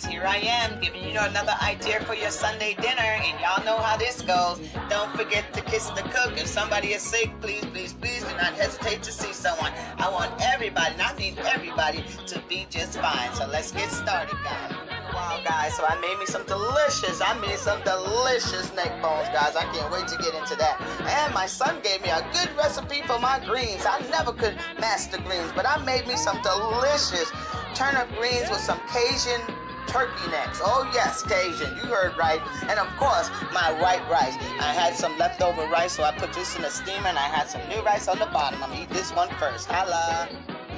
guys, here I am giving you another idea for your Sunday dinner, and y'all know how this goes. Don't forget to kiss the cook. If somebody is sick, please, please, please do not hesitate to see someone. I want everybody, and I mean everybody, to be just fine. So let's get started, guys. Wow, guys, so I made me some delicious, I made some delicious neck bones, guys. I can't wait to get into that. And my son gave me a good recipe for my greens. I never could master greens, but I made me some delicious turnip greens with some Cajun turkey necks. Oh yes, Cajun, you heard right. And of course, my white rice. I had some leftover rice, so I put this in the steamer and I had some new rice on the bottom. I'm gonna eat this one first. Holla.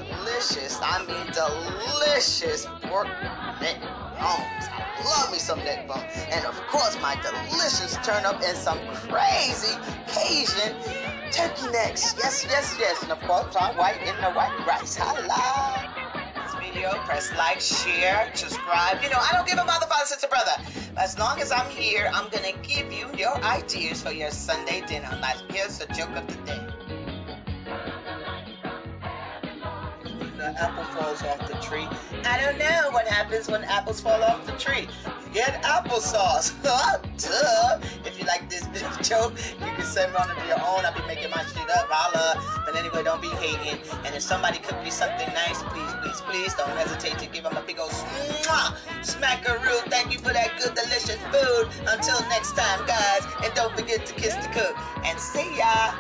Delicious, I mean delicious pork neck bones. I love me some neck bone. And of course, my delicious turnip and some crazy Cajun turkey necks. Yes, yes, yes. And of course, my white in the white rice. Holla press like, share, subscribe. You know, I don't give a mother, father, sister, brother. As long as I'm here, I'm gonna give you your ideas for your Sunday dinner. Now, here's the joke of the day. The apple falls off the tree. I don't know what happens when apples fall off the tree. You get applesauce. Duh. If you like this joke, you send me on your own. I'll be making my shit up. Holla. But anyway, don't be hating. And if somebody cook me something nice, please, please, please don't hesitate to give them a big old mwah, smackaroo. Thank you for that good, delicious food. Until next time, guys. And don't forget to kiss the cook. And see ya.